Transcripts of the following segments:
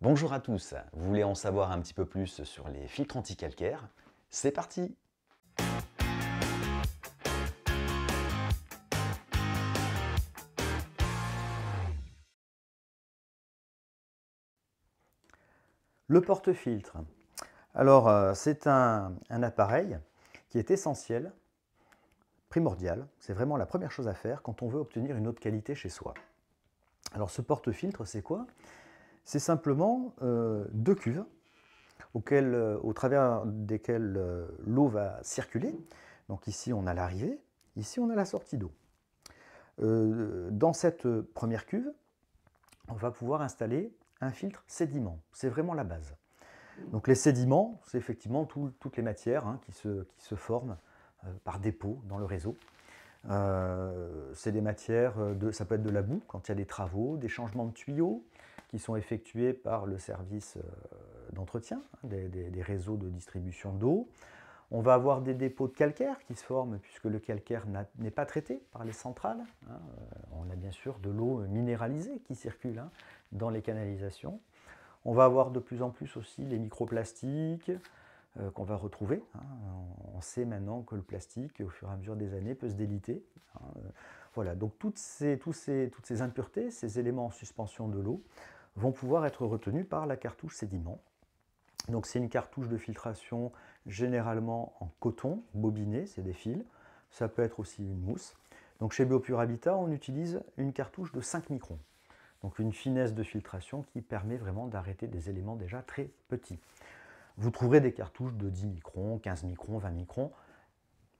Bonjour à tous, vous voulez en savoir un petit peu plus sur les filtres anticalcaires C'est parti Le porte-filtre. Alors, euh, c'est un, appareil qui est essentiel, primordial. C'est vraiment la première chose à faire quand on veut obtenir une haute qualité chez soi. Alors, ce porte-filtre, c'est quoi? C'est simplement euh, deux cuves euh, au travers desquelles l'eau va circuler. Donc ici, on a l'arrivée, ici, on a la sortie d'eau. dans cette première cuve, on va pouvoir installer un filtre sédiment. C'est vraiment la base. Donc les sédiments, c'est effectivement toutes les matières hein, qui, se, forment euh, par dépôt dans le réseau. Euh, c'est des matières, de, ça peut être de la boue quand il y a des travaux, des changements de tuyaux qui sont effectués par le service euh, d'entretien hein, des, réseaux de distribution d'eau. On va avoir des dépôts de calcaire qui se forment puisque le calcaire n'est pas traité par les centrales. Hein. On a bien sûr de l'eau minéralisée qui circule dans les canalisations. On va avoir de plus en plus aussi les microplastiques euh, qu'on va retrouver. Hein. On sait maintenant que le plastique, au fur et à mesure des années, peut se déliter. Hein. Voilà, donc toutes ces, toutes ces impuretés, ces éléments en suspension de l'eau, vont pouvoir être retenus par la cartouche sédiment. Donc c'est une cartouche de filtration généralement en coton bobiné, c'est des fils. Ça peut être aussi une mousse. Donc chez Biopure Habitat, on utilise une cartouche de 5 microns. Donc une finesse de filtration qui permet vraiment d'arrêter des éléments déjà très petits. Vous trouverez des cartouches de 10 microns, 15 microns, 20 microns.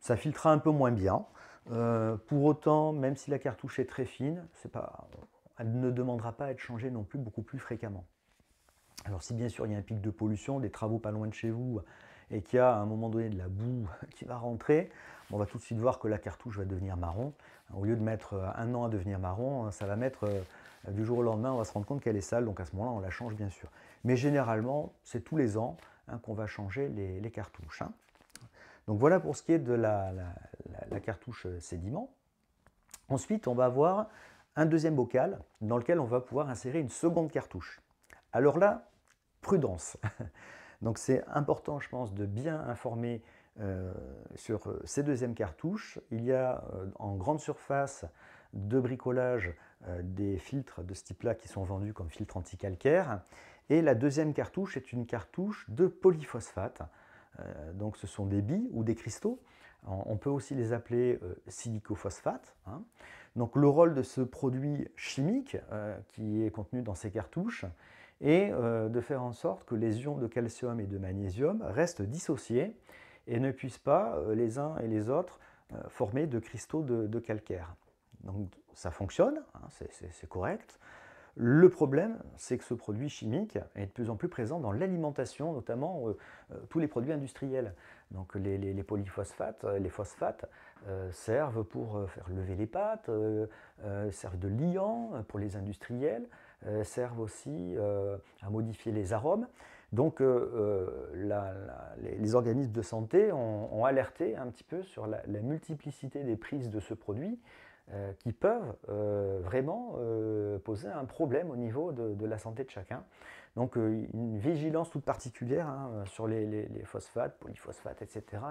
Ça filtrera un peu moins bien. Euh, pour autant, même si la cartouche est très fine, pas, elle ne demandera pas à être changée non plus beaucoup plus fréquemment. Alors si bien sûr il y a un pic de pollution, des travaux pas loin de chez vous, et qu'il y a à un moment donné de la boue qui va rentrer, on va tout de suite voir que la cartouche va devenir marron. Au lieu de mettre euh, un an à devenir marron, ça va mettre euh, du jour au lendemain, on va se rendre compte qu'elle est sale, donc à ce moment-là, on la change bien sûr. Mais généralement, c'est tous les ans hein, qu'on va changer les, cartouches. Hein. Donc voilà pour ce qui est de la, cartouche euh, sédiment. Ensuite, on va avoir un deuxième bocal dans lequel on va pouvoir insérer une seconde cartouche. Alors là, prudence. Donc c'est important, je pense, de bien informer euh, sur euh, ces deuxièmes cartouches. Il y a en grande surface de bricolage euh, des filtres de ce type-là qui sont vendus comme filtres anticalcaires. Et la deuxième cartouche est une cartouche de polyphosphate. Euh, donc ce sont des billes ou des cristaux. On peut aussi les appeler euh, silicophosphate. Hein. Donc le rôle de ce produit chimique qui est contenu dans ces cartouches est de faire en sorte que les ions de calcium et de magnésium restent dissociés et ne puissent pas les uns et les autres former de cristaux de calcaire. Donc ça fonctionne, hein, c'est correct. Le problème, c'est que ce produit chimique est de plus en plus présent dans l'alimentation, notamment euh, euh, tous les produits industriels. Donc les, polyphosphates, euh, les phosphates servent pour faire lever les pâtes, servent de liant pour les industriels, servent aussi à modifier les arômes. Donc les, organismes de santé ont, alerté un petit peu sur la multiplicité des prises de ce produit euh, qui peuvent euh, vraiment euh, poser un problème au niveau de, la santé de chacun. Donc une vigilance toute particulière hein, sur les, phosphates, polyphosphates, etc.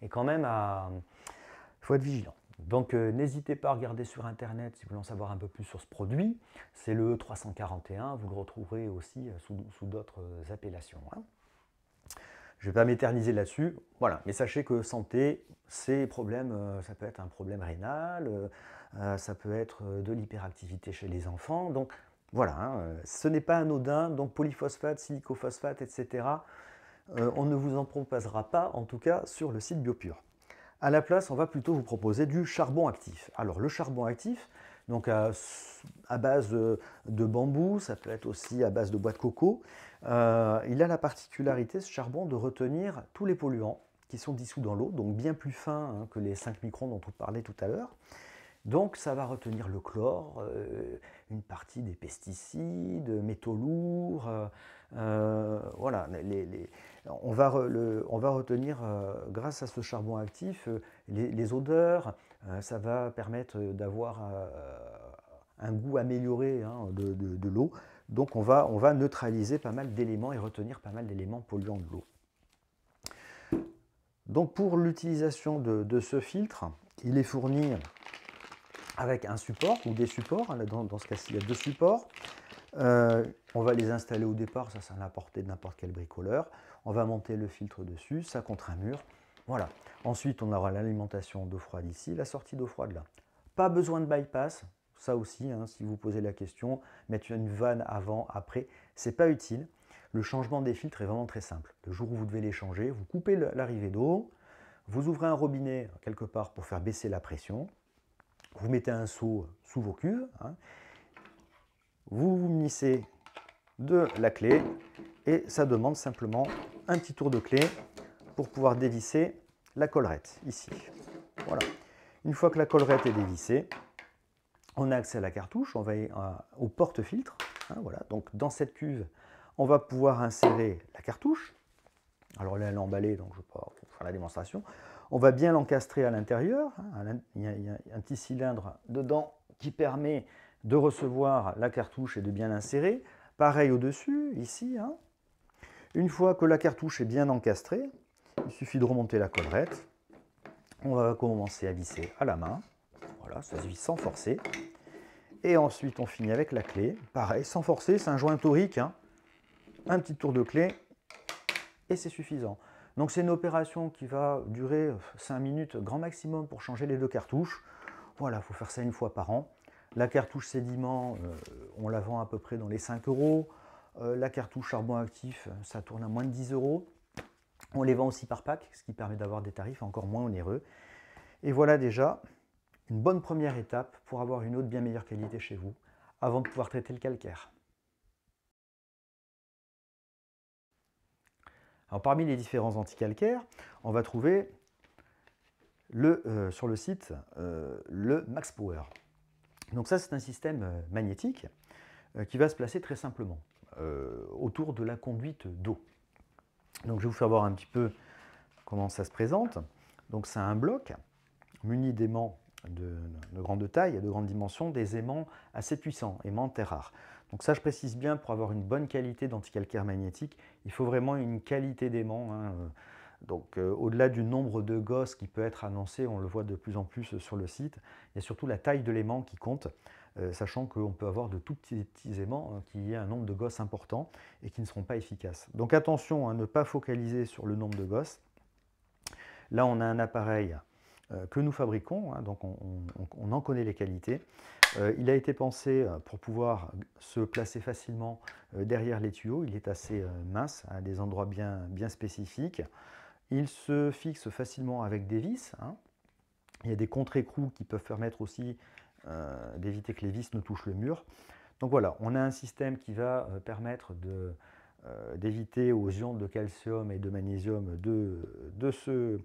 Et, quand même, il faut être vigilant. Donc n'hésitez pas à regarder sur Internet si vous voulez en savoir un peu plus sur ce produit. C'est le 341, vous le retrouverez aussi sous, d'autres appellations. Hein. Je ne vais pas m'éterniser là-dessus. Voilà, mais sachez que santé, c'est problème, euh, ça peut être un problème rénal, euh, euh, ça peut être de l'hyperactivité chez les enfants. Donc voilà, hein, ce n'est pas anodin. Donc polyphosphate, silicophosphate, etc. on ne vous en proposera pas, en tout cas sur le site Biopure. À la place, on va plutôt vous proposer du charbon actif. Alors le charbon actif, donc à, base de, bambou, ça peut être aussi à base de bois de coco. Euh, il a la particularité, ce charbon, de retenir tous les polluants qui sont dissous dans l'eau, donc bien plus fins hein, que les 5 microns dont on parlait tout à l'heure. Donc ça va retenir le chlore, euh, une partie des pesticides, métaux lourds. Euh, voilà, on, va retenir, grâce à ce charbon actif, les odeurs, euh, ça va permettre d'avoir euh, un goût amélioré hein, de, l'eau. Donc on va, on va neutraliser pas mal d'éléments et retenir pas mal d'éléments polluants de l'eau. Donc pour l'utilisation de, ce filtre, il est fourni avec un support ou des supports. Hein, dans, ce cas-ci, il y a deux supports. Euh, on va les installer au départ, ça c'est à la portée de n'importe quel bricoleur. On va monter le filtre dessus, ça contre un mur. Voilà. Ensuite, on aura l'alimentation d'eau froide ici, la sortie d'eau froide là. Pas besoin de bypass, ça aussi, hein, si vous posez la question, mettre une vanne avant, après, c'est pas utile. Le changement des filtres est vraiment très simple. Le jour où vous devez les changer, vous coupez l'arrivée d'eau, vous ouvrez un robinet quelque part pour faire baisser la pression, vous mettez un seau sous vos cuves, hein. vous vous munissez de la clé et ça demande simplement un petit tour de clé pour pouvoir dévisser la collerette ici. Voilà. Une fois que la collerette est dévissée, on a accès à la cartouche, on va au porte-filtre. Hein, voilà. Donc dans cette cuve, on va pouvoir insérer la cartouche. Alors là, elle est emballée, donc je ne vais pas faire la démonstration. On va bien l'encastrer à l'intérieur. Hein, il, y a un petit cylindre dedans qui permet de recevoir la cartouche et de bien l'insérer. Pareil au-dessus, ici. Hein. Une fois que la cartouche est bien encastrée, il suffit de remonter la collerette. On va commencer à visser à la main. Voilà, ça se visse sans forcer. Et ensuite, on finit avec la clé. Pareil, sans forcer, c'est un joint torique. Hein un petit tour de clé et c'est suffisant. Donc c'est une opération qui va durer 5 minutes grand maximum pour changer les deux cartouches. Voilà, il faut faire ça une fois par an. La cartouche sédiment, euh, on la vend à peu près dans les 5 euros. Euh, la cartouche charbon actif, ça tourne à moins de 10 euros. On les vend aussi par pack, ce qui permet d'avoir des tarifs encore moins onéreux. Et voilà déjà une bonne première étape pour avoir une eau de bien meilleure qualité chez vous, avant de pouvoir traiter le calcaire. Parmi les différents anticalcaires, on va trouver euh, sur le site euh, le Max Power. Donc ça, c'est un système euh, magnétique qui va se placer très simplement autour de la conduite d'eau. Donc je vais vous faire voir un petit peu comment ça se présente. Donc c'est un bloc muni d'aimants de, de, grande taille et de grande dimension, des aimants assez puissants, aimants très rares. Donc ça, je précise bien, pour avoir une bonne qualité d'anticalcaire magnétique, il faut vraiment une qualité d'aimant. Hein. Donc euh, au-delà du nombre de gosses qui peut être annoncé, on le voit de plus en plus sur le site, il y a surtout la taille de l'aimant qui compte, euh, sachant qu'on peut avoir de tout petits, aimants hein, qui aient un nombre de gosses important et qui ne seront pas efficaces. Donc attention à ne pas focaliser sur le nombre de gosses. Là, on a un appareil euh, que nous fabriquons, hein, donc on, en connaît les qualités. Euh, il a été pensé euh, pour pouvoir se placer facilement euh, derrière les tuyaux. Il est assez mince à des endroits bien, spécifiques. Il se fixe facilement avec des vis. Hein. Il y a des contre-écrous qui peuvent permettre aussi d'éviter que les vis ne touchent le mur. Donc voilà, on a un système qui va permettre d'éviter aux ions de calcium et de magnésium de, se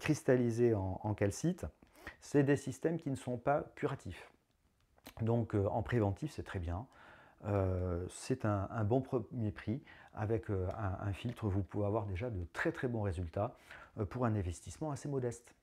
cristalliser en calcite. C'est des systèmes qui ne sont pas curatifs. Donc euh, en préventif, c'est très bien. Euh, c'est un, bon premier prix. Avec euh, un, filtre, vous pouvez avoir déjà de très très bons résultats pour un investissement assez modeste.